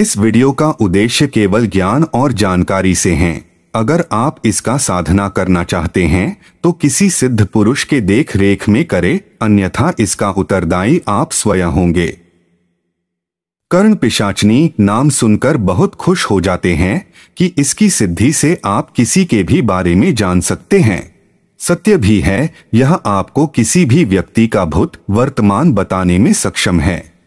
इस वीडियो का उद्देश्य केवल ज्ञान और जानकारी से है। अगर आप इसका साधना करना चाहते हैं तो किसी सिद्ध पुरुष के देख रेख में करें, अन्यथा इसका उत्तरदायी आप स्वयं होंगे। कर्ण पिशाचनी नाम सुनकर बहुत खुश हो जाते हैं कि इसकी सिद्धि से आप किसी के भी बारे में जान सकते हैं। सत्य भी है, यह आपको किसी भी व्यक्ति का भूत वर्तमान बताने में सक्षम है।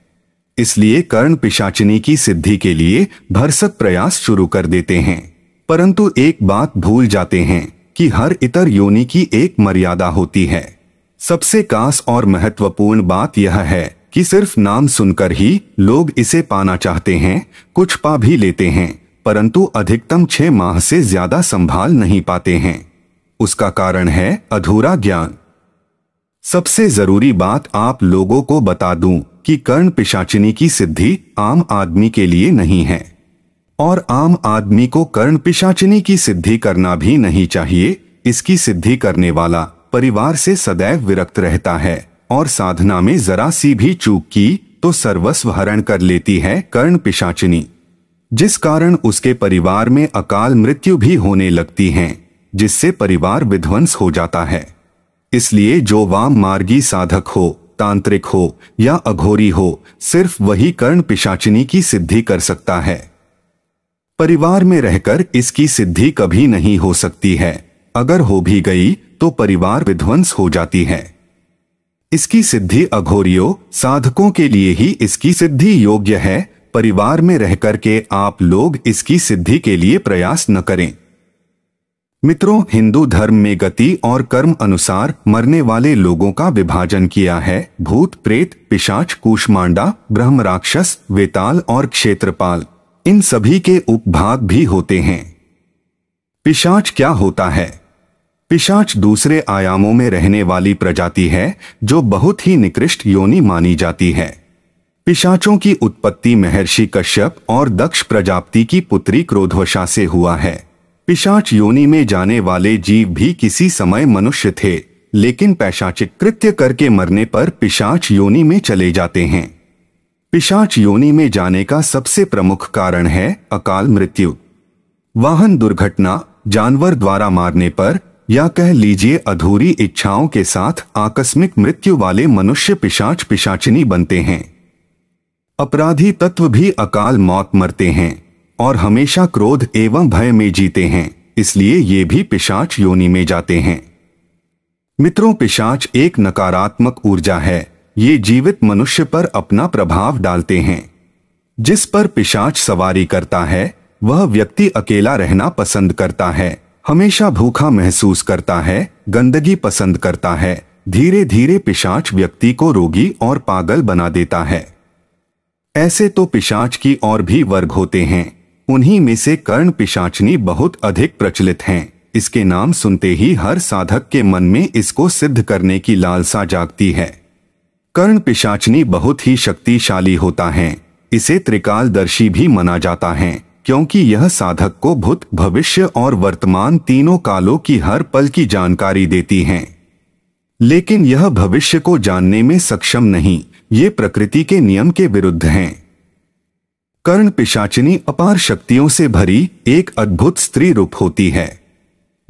इसलिए कर्ण पिशाचिनी की सिद्धि के लिए भरसक प्रयास शुरू कर देते हैं। परंतु एक बात भूल जाते हैं कि हर इतर योनि की एक मर्यादा होती है। सबसे कास और महत्वपूर्ण बात यह है कि सिर्फ़ नाम सुनकर ही लोग इसे पाना चाहते हैं, कुछ पा भी लेते हैं, परंतु अधिकतम छह माह से ज़्यादा संभाल नहीं पाते हैं। उसका कारण है अधूरा ज्ञान। सबसे ज़रूरी बात आप लोगों को बता दूँ कि कर्ण पिशाचिनी की सिद्धि आम आदमी के लिए नहीं है। और आम आदमी को कर्ण पिशाचिनी की सिद्धि करना भी नहीं चाहिए, इसकी सिद्धि करने वाला परिवार से सदैव विरक्त रहता है। और साधना में जरा सी भी चूक की तो सर्वस्व हरण कर लेती है कर्ण पिशाचिनी। जिस कारण उसके परिवार में अकाल मृत्यु भी होने लगती है, जिससे परिवार विध्वंस हो जाता है। इसलिए जो वाम मार्गी साधक हो, तांत्रिक हो, या अघोरी हो, सिर्फ़ वही कर्ण पिशाचिनी की सिद्धि कर सकता है। परिवार में रहकर इसकी सिद्धि कभी नहीं हो सकती है। अगर हो भी गई तो परिवार विध्वंस हो जाती है। इसकी सिद्धि अघोरियों, साधकों के लिए ही इसकी सिद्धि योग्य है। परिवार में रहकर के आप लोग इसकी सिद्धि के लिए प्रयास न करें। मित्रों, हिंदू धर्म में गति और कर्म अनुसार मरने वाले लोगों का विभाजन किया है। भूत, प्रेत, पिशाच कुशमांडा ब्रह्म राक्षस, वेताल और क्षेत्रपाल। इन सभी के उपभाग भी होते हैं। पिशाच क्या होता है? पिशाच दूसरे आयामों में रहने वाली प्रजाति है, जो बहुत ही निकृष्ट योनि मानी जाती है। पिशाचों की उत्पत्ति महर्षि कश्यप और दक्ष प्रजापति की पुत्री क्रोधवशा से हुआ है। पिशाच योनि में जाने वाले जीव भी किसी समय मनुष्य थे, लेकिन पैशाचिक कृत्य करके मरने पर पिशाच योनि में चले जाते हैं। पिशाच योनि में जाने का सबसे प्रमुख कारण है अकाल मृत्यु। वाहन दुर्घटना, जानवर द्वारा मारने पर, या कह लीजिए अधूरी इच्छाओं के साथ आकस्मिक मृत्यु वाले मनुष्य पिशाच पिशाचिनी बनते हैं। अपराधी तत्व भी अकाल मौत मरते हैं। और हमेशा क्रोध एवं भय में जीते हैं, इसलिए ये भी पिशाच योनि में जाते हैं। मित्रों, पिशाच एक नकारात्मक ऊर्जा है। ये जीवित मनुष्य पर अपना प्रभाव डालते हैं। जिस पर पिशाच सवारी करता है, वह व्यक्ति अकेला रहना पसंद करता है, हमेशा भूखा महसूस करता है, गंदगी पसंद करता है धीरे धीरे पिशाच व्यक्ति को रोगी और पागल बना देता है। ऐसे तो पिशाच की और भी वर्ग होते हैं। उन्हीं में से कर्ण पिशाचनी बहुत अधिक प्रचलित हैं। इसके नाम सुनते ही हर साधक के मन में इसको सिद्ध करने की लालसा जागती है। कर्ण पिशाचनी बहुत ही शक्तिशाली होता है। इसे त्रिकालदर्शी भी माना जाता है, क्योंकि यह साधक को भूत, भविष्य और वर्तमान तीनों कालों की हर पल की जानकारी देती है। लेकिन यह भविष्य को जानने में सक्षम नहीं, ये प्रकृति के नियम के विरुद्ध हैं। कर्ण पिशाचिनी अपार शक्तियों से भरी एक अद्भुत स्त्री रूप होती है।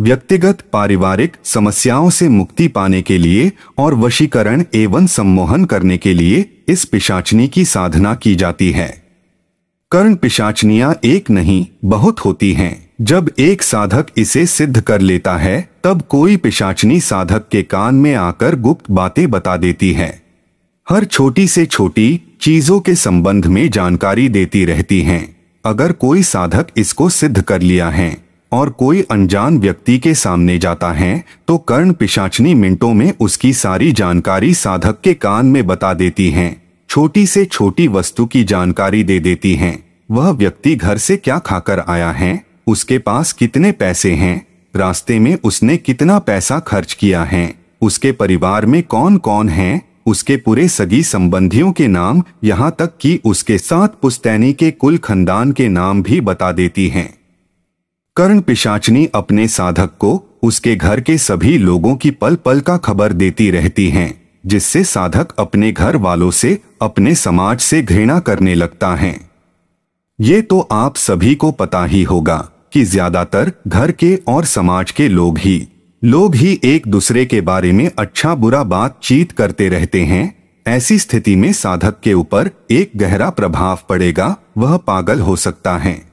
व्यक्तिगत, पारिवारिक समस्याओं से मुक्ति पाने के लिए और वशीकरण एवं सम्मोहन करने के लिए इस पिशाचनी की साधना की जाती है। कर्ण पिशाचनियाँ एक नहीं, बहुत होती हैं। जब एक साधक इसे सिद्ध कर लेता है, तब कोई पिशाचनी साधक के कान में आकर गुप्त बातें बता देती है। हर छोटी से छोटी चीज़ों के संबंध में जानकारी देती रहती हैं। अगर कोई साधक इसको सिद्ध कर लिया है और कोई अनजान व्यक्ति के सामने जाता है तो कर्ण पिशाचनी मिनटों में उसकी सारी जानकारी साधक के कान में बता देती हैं। छोटी से छोटी वस्तु की जानकारी दे देती हैं। वह व्यक्ति घर से क्या खाकर आया है? उसके पास कितने पैसे हैं? रास्ते में उसने कितना पैसा खर्च किया है? उसके परिवार में कौन कौन है? उसके पूरे सगी संबंधियों के नाम यहाँ तक कि उसके साथ पुस्तैनी के कुल खंदान के नाम भी बता देती हैं। कर्ण पिशाचनी अपने साधक को उसके घर के सभी लोगों की पल पल का खबर देती रहती हैं, जिससे साधक अपने घर वालों से, अपने समाज से घृणा करने लगता है। ये तो आप सभी को पता ही होगा कि ज़्यादातर घर के और समाज के लोग ही लोग ही एक दूसरे के बारे में अच्छा बुरा बातचीत करते रहते हैं, ऐसी स्थिति में साधक के ऊपर एक गहरा प्रभाव पड़ेगा, वह पागल हो सकता है।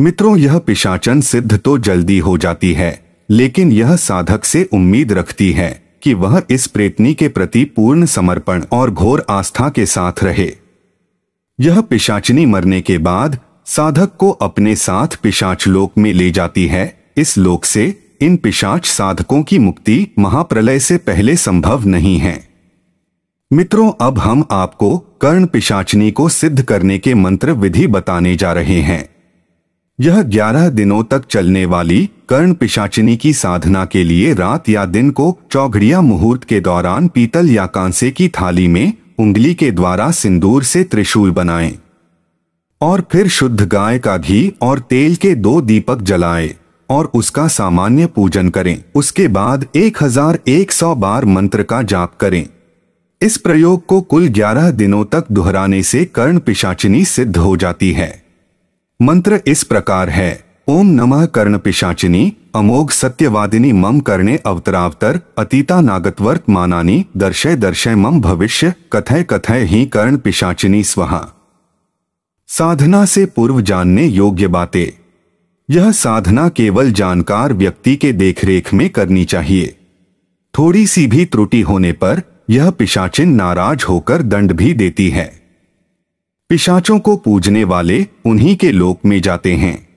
मित्रों, यह पिशाचन सिद्ध तो जल्दी हो जाती है, लेकिन यह साधक से उम्मीद रखती है कि वह इस प्रेतनी के प्रति पूर्ण समर्पण और घोर आस्था के साथ रहे। यह पिशाचनी मरने के बाद साधक को अपने साथ पिशाच लोक में ले जाती है, इस लोक से इन पिशाच साधकों की मुक्ति महाप्रलय से पहले संभव नहीं है। मित्रों, अब हम आपको कर्ण पिशाचनी को सिद्ध करने के मंत्र विधि बताने जा रहे हैं। यह ग्यारह दिनों तक चलने वाली कर्ण पिशाचिनी की साधना के लिए रात या दिन को चौघड़िया मुहूर्त के दौरान पीतल या कांसे की थाली में उंगली के द्वारा सिंदूर से त्रिशूल बनाएँ और फिर शुद्ध गाय का घी और तेल के दो दीपक जलाएँ। और उसका सामान्य पूजन करें। उसके बाद एक हज़ार एक सौ बार मंत्र का जाप करें। इस प्रयोग को कुल ग्यारह दिनों तक दोहराने से कर्ण पिशाचिनी सिद्ध हो जाती है। मंत्र इस प्रकार है। ओम नमः कर्ण पिशाचिनी, अमोघ सत्यवादिनी मम करणे अवतरावतर, अतीता नागतवर्त मानानी, दर्शय दर्शय मम भविष्य, कथय कथय ही कर्ण पिशाचिनी स्वहा। साधना से पूर्व जानने योग्य बातें। यह साधना केवल जानकार व्यक्ति के देखरेख में करनी चाहिए। थोड़ी सी भी त्रुटि होने पर यह पिशाचिन नाराज़ होकर दंड भी देती है। पिशाचों को पूजने वाले उन्हीं के लोक में जाते हैं।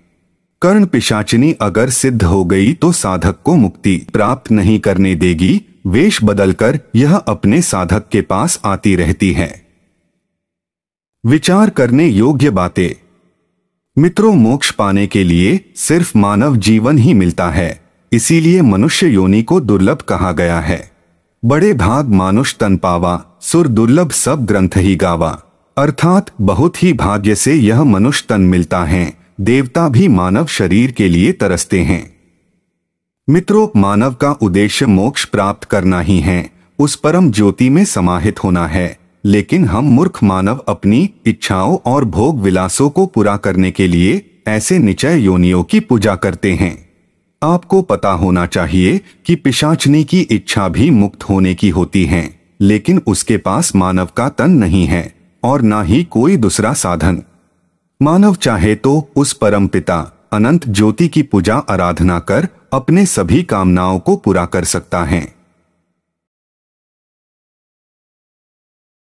कर्ण पिशाचिनी अगर सिद्ध हो गई तो साधक को मुक्ति प्राप्त नहीं करने देगी, वेश बदलकर यह अपने साधक के पास आती रहती है। विचार करने योग्य बातें। मित्रों, मोक्ष पाने के लिए सिर्फ़ मानव जीवन ही मिलता है। इसीलिए मनुष्य योनि को दुर्लभ कहा गया है। बड़े भाग मानुष तन पावा, सुर दुर्लभ सब ग्रंथ ही गावा। अर्थात बहुत ही भाग्य से यह मनुष्य तन मिलता है। देवता भी मानव शरीर के लिए तरसते हैं। मित्रों, मानव का उद्देश्य मोक्ष प्राप्त करना ही है। उस परम ज्योति में समाहित होना है। लेकिन हम मूर्ख मानव अपनी इच्छाओं और भोग विलासों को पूरा करने के लिए ऐसे निचय योनियों की पूजा करते हैं। आपको पता होना चाहिए कि पिशाचनी की इच्छा भी मुक्त होने की होती है, लेकिन उसके पास मानव का तन नहीं है और ना ही कोई दूसरा साधन। मानव चाहे तो उस परम पिता अनंत ज्योति की पूजा आराधना कर अपने सभी कामनाओं को पूरा कर सकता है।